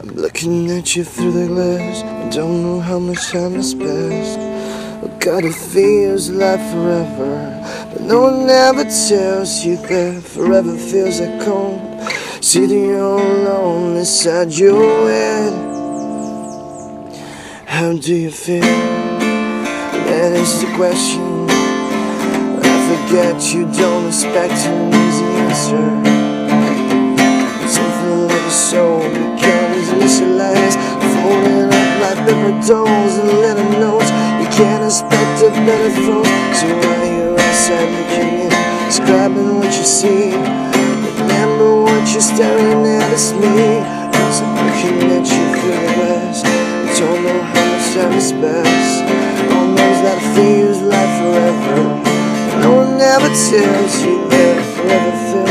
I'm looking at you through the glass. I don't know how much time has passed. I got it feels like forever, but no one ever tells you that forever feels like cold. Sitting all alone inside your head. How do you feel? That is the question. I forget you don't expect an easy answer. Like paper dolls and little notes. You can't expect a better throat. So while you're outside looking in, describing what you see, remember what you're staring at is me. Cause I'm looking at you through the glass. I don't know how much time has passed. All knows that it feels like forever. No one ever tells you that forever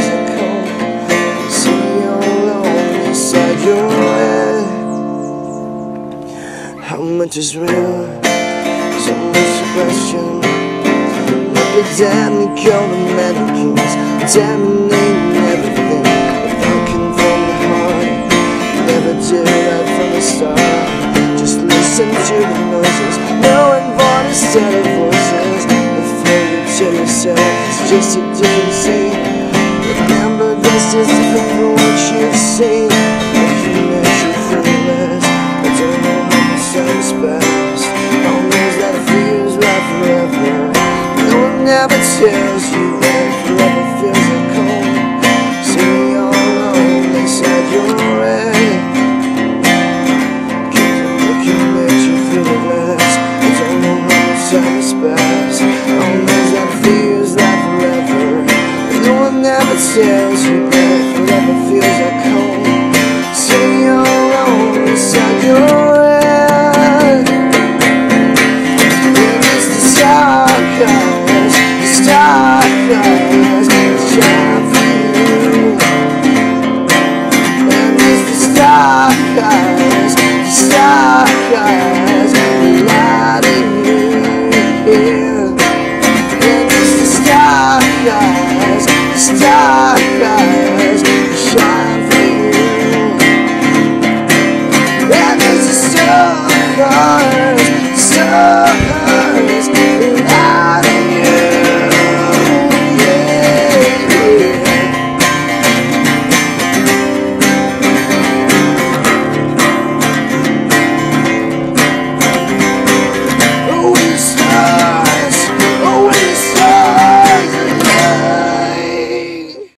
Much is real? So much question. Epidemic, all the mannequins, contaminating everything. Talking from the heart, never did right from the start. Just listen to the noises, knowing what instead of voices. Before you tell yourself it's just a different scene. Remember, this is different from never tells you that forever feels like home. Sitting all alone inside your head. It is the star colors, the star colors shine through. And it's the star colors, the star colors lighting you. Yeah. And it's the star colors.